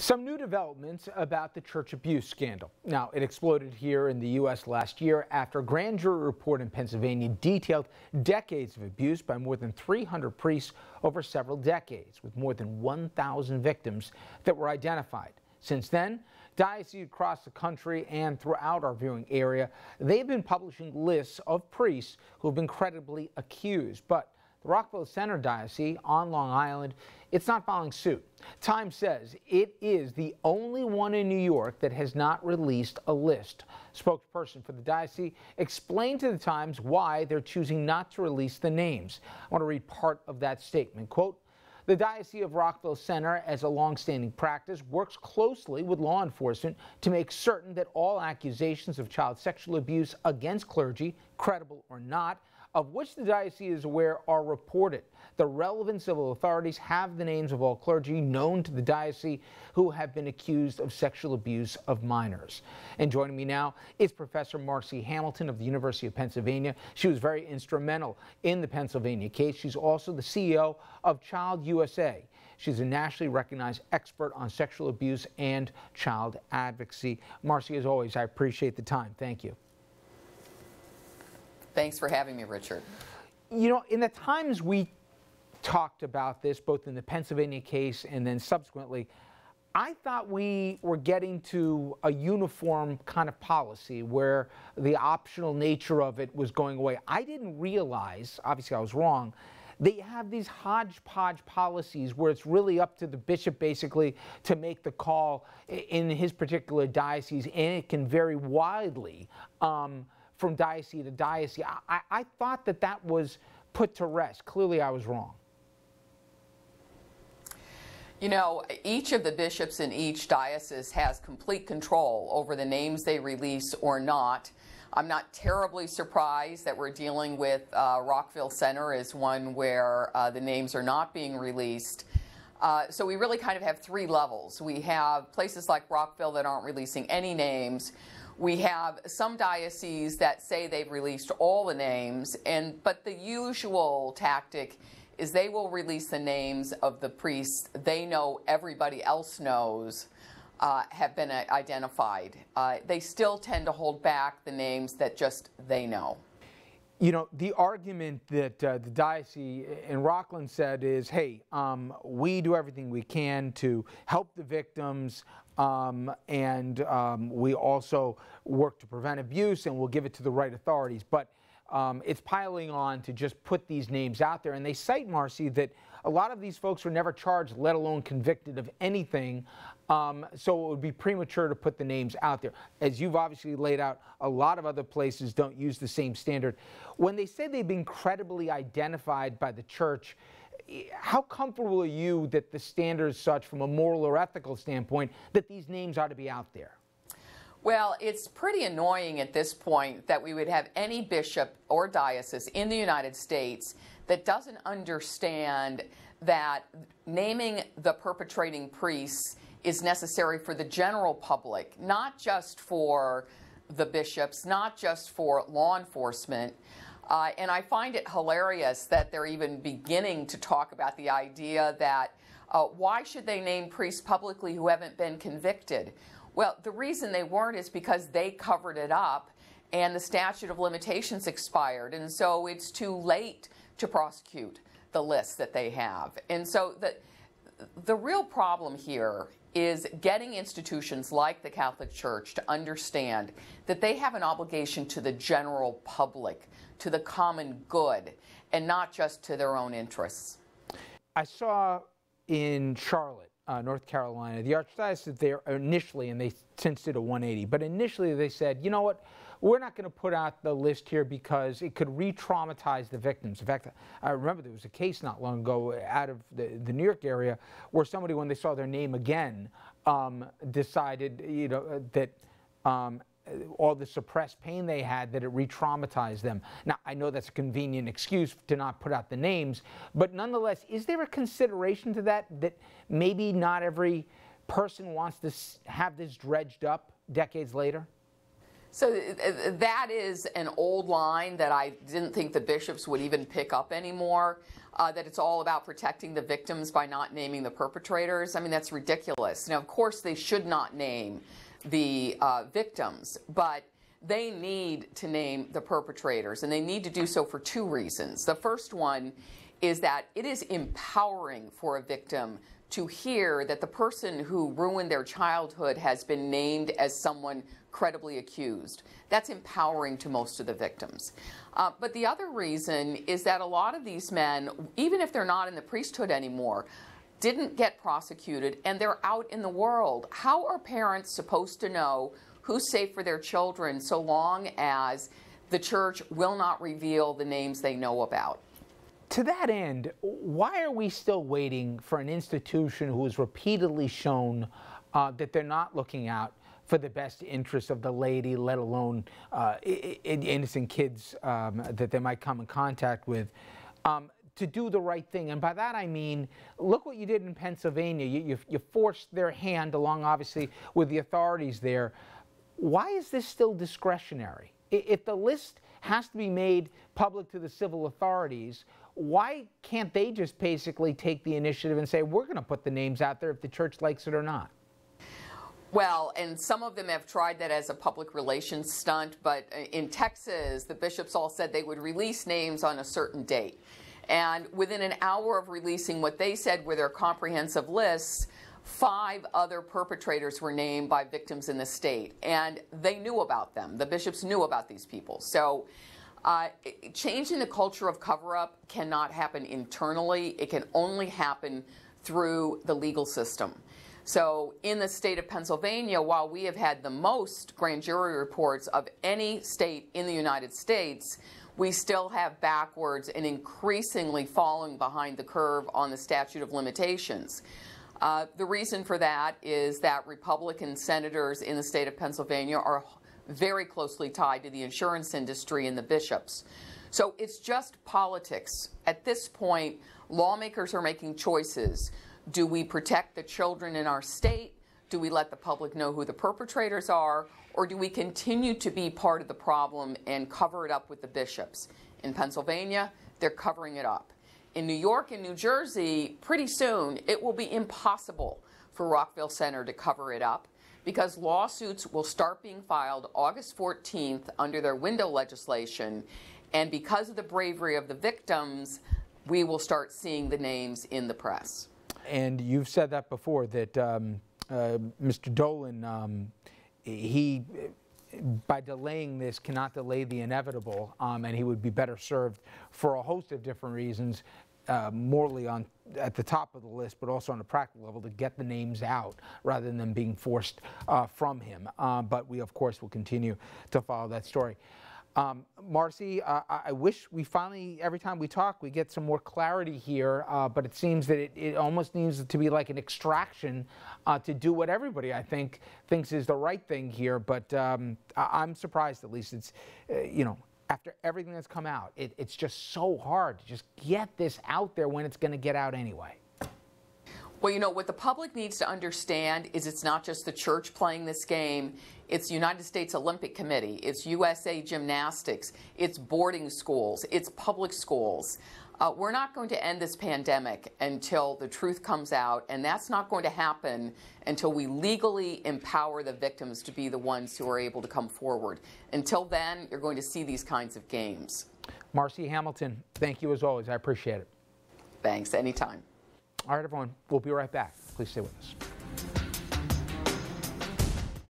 Some new developments about the church abuse scandal. Now, it exploded here in the U.S. last year after a grand jury report in Pennsylvania detailed decades of abuse by more than 300 priests over several decades, with more than 1,000 victims that were identified. Since then, dioceses across the country and throughout our viewing area, they've been publishing lists of priests who have been credibly accused. But the Rockville Centre Diocese on Long Island, it's not following suit. Time says it is the only one in New York that has not released a list. Spokesperson for the diocese explained to the Times why they're choosing not to release the names. I want to read part of that statement. Quote, the Diocese of Rockville Centre, as a longstanding practice, works closely with law enforcement to make certain that all accusations of child sexual abuse against clergy, credible or not, of which the diocese is aware are reported. The relevant civil authorities have the names of all clergy known to the diocese who have been accused of sexual abuse of minors. And joining me now is Professor Marci Hamilton of the University of Pennsylvania. She was very instrumental in the Pennsylvania case. She's also the CEO of Child USA. She's a nationally recognized expert on sexual abuse and child advocacy. Marci, as always, I appreciate the time. Thank you. Thanks for having me, Richard. You know, in the times we talked about this, both in the Pennsylvania case and then subsequently, I thought we were getting to a uniform kind of policy where the optional nature of it was going away. I didn't realize, obviously I was wrong, they have these hodgepodge policies where it's really up to the bishop basically to make the call in his particular diocese, and it can vary widely. Um, from diocese to diocese. I, I thought that that was put to rest. Clearly, I was wrong. You know, each of the bishops in each diocese has complete control over the names they release or not. I'm not terribly surprised that we're dealing with uh, Rockville Centre as one where uh, the names are not being released. Uh, so we really kind of have three levels. We have places like Rockville that aren't releasing any names. We have some dioceses that say they've released all the names, and but the usual tactic is they will release the names of the priests they know everybody else knows uh, have been identified. Uh, they still tend to hold back the names that just they know. You know, the argument that uh, the diocese in Rockland said is, hey, um, we do everything we can to help the victims, um, and um, we also work to prevent abuse, and we'll give it to the right authorities. But um, it's piling on to just put these names out there. And they cite, Marci, that a lot of these folks were never charged, let alone convicted of anything. Um, so it would be premature to put the names out there. As you've obviously laid out, a lot of other places don't use the same standard. When they say they've been credibly identified by the church, how comfortable are you that the standard is such from a moral or ethical standpoint that these names ought to be out there? Well, it's pretty annoying at this point that we would have any bishop or diocese in the United States that doesn't understand that naming the perpetrating priests is necessary for the general public, not just for the bishops, not just for law enforcement. Uh, and I find it hilarious that they're even beginning to talk about the idea that uh, why should they name priests publicly who haven't been convicted? Well, the reason they weren't is because they covered it up and the statute of limitations expired. And so it's too late to prosecute the list that they have. And so the, the real problem here is getting institutions like the Catholic Church to understand that they have an obligation to the general public, to the common good, and not just to their own interests. I saw in Charlotte uh, North Carolina, the archdiocese there initially, and they since did a 180, but initially they said, you know what, we're not going to put out the list here because it could re-traumatize the victims. In fact, I remember there was a case not long ago out of the, the New York area where somebody, when they saw their name again, um, decided, you know, that um, all the suppressed pain they had that it re-traumatized them. Now, I know that's a convenient excuse to not put out the names, but nonetheless, is there a consideration to that that maybe not every person wants to have this dredged up decades later? So uh, that is an old line that I didn't think the bishops would even pick up anymore. Uh, that it's all about protecting the victims by not naming the perpetrators. I mean, that's ridiculous. Now, of course, they should not name the uh, victims, but they need to name the perpetrators, and they need to do so for two reasons. The first one is that it is empowering for a victim to hear that the person who ruined their childhood has been named as someone credibly accused. That's empowering to most of the victims. Uh, but the other reason is that a lot of these men, even if they're not in the priesthood anymore, didn't get prosecuted and they're out in the world. How are parents supposed to know who's safe for their children so long as the church will not reveal the names they know about? To that end, why are we still waiting for an institution who has repeatedly shown uh, that they're not looking out for the best interests of the lady, let alone uh, innocent kids um, that they might come in contact with? Um, to do the right thing. And by that I mean, look what you did in Pennsylvania. You, you, you, forced their hand along, obviously, with the authorities there. Why is this still discretionary? If the list has to be made public to the civil authorities, why can't they just basically take the initiative and say, we're going to put the names out there if the church likes it or not? Well, and some of them have tried that as a public relations stunt, but uh, in Texas, the bishops all said they would release names on a certain date. And within an hour of releasing what they said were their comprehensive lists, five other perpetrators were named by victims in the state. And they knew about them. The bishops knew about these people. So uh, changing the culture of cover up cannot happen internally, it can only happen through the legal system. So, in the state of Pennsylvania, while we have had the most grand jury reports of any state in the United States, we still have backwards and increasingly falling behind the curve on the statute of limitations. Uh, the reason for that is that Republican senators in the state of Pennsylvania are very closely tied to the insurance industry and the bishops. So it's just politics. At this point, lawmakers are making choices. Do we protect the children in our state? Do we let the public know who the perpetrators are? Or do we continue to be part of the problem and cover it up with the bishops? In Pennsylvania, they're covering it up. In New York and New Jersey, pretty soon, it will be impossible for Rockville Centre to cover it up because lawsuits will start being filed August 14th under their window legislation. And because of the bravery of the victims, we will start seeing the names in the press. And you've said that before that um, Mr. Dolan, um, he by delaying this cannot delay the inevitable, um, and he would be better served for a host of different reasons uh, morally on at the top of the list, but also on a practical level to get the names out rather than being forced uh, from him. Uh, but we, of course, will continue to follow that story. Um, Marci, uh, I wish we finally, every time we talk, we get some more clarity here, uh, but it seems that it, it, almost needs to be like an extraction uh, to do what everybody, I think, thinks is the right thing here. But um, I- am surprised, at least, it's, uh, you know, after everything that's come out, it, it's just so hard to just get this out there when it's going to get out anyway. Well, you know, what the public needs to understand is it's not just the church playing this game. It's United States Olympic Committee. It's USA Gymnastics. It's boarding schools. It's public schools. Uh, we're not going to end this pandemic until the truth comes out, and that's not going to happen until we legally empower the victims to be the ones who are able to come forward. Until then, you're going to see these kinds of games. Marci Hamilton, thank you as always. I appreciate it. Thanks. Anytime. All right, everyone. We'll be right back. Please stay with us.